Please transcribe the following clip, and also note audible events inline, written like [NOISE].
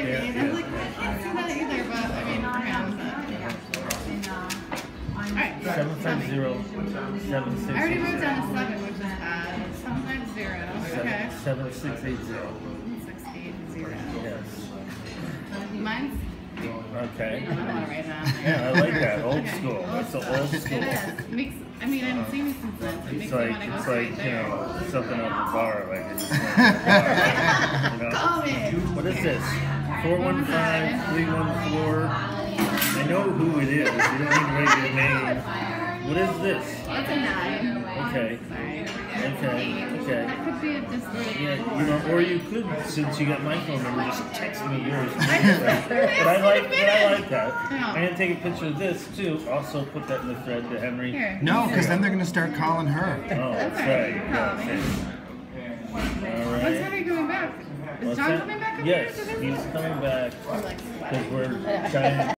I Yeah. I was like, I can't see that either, but I mean, for him. But... Alright, Seven tell five me. zero seven six I already wrote down a seven, which is bad. Seven five zero. Okay. Seven seven six eight zero. Six eight zero. Yes. Mine's. Okay. I don't want to write that. Yeah, I like that. Old Okay. school. That's the old school. is. Makes. I mean, I haven't seen you since then. It It's like want to go it's like you know something at the bar, like it's just [LAUGHS] like bar, you know? Call me. What is this? Four one five three one four. I know who it is. You don't need to write your name. What is this? That's a nine. Okay. Sorry. Okay. Okay. That could be a just a Yeah, you know, or you could, since you got my phone number, just text me yours. but I [LAUGHS] like, but I like that. Yeah. And take a picture of this too. Also put that in the thread to Henry. Here. No, because then they're gonna start calling her. Oh, that's right. Call me. Yeah, All When's right. Henry coming back? Is John coming back? Yes, here to visit? he's coming back because we're trying.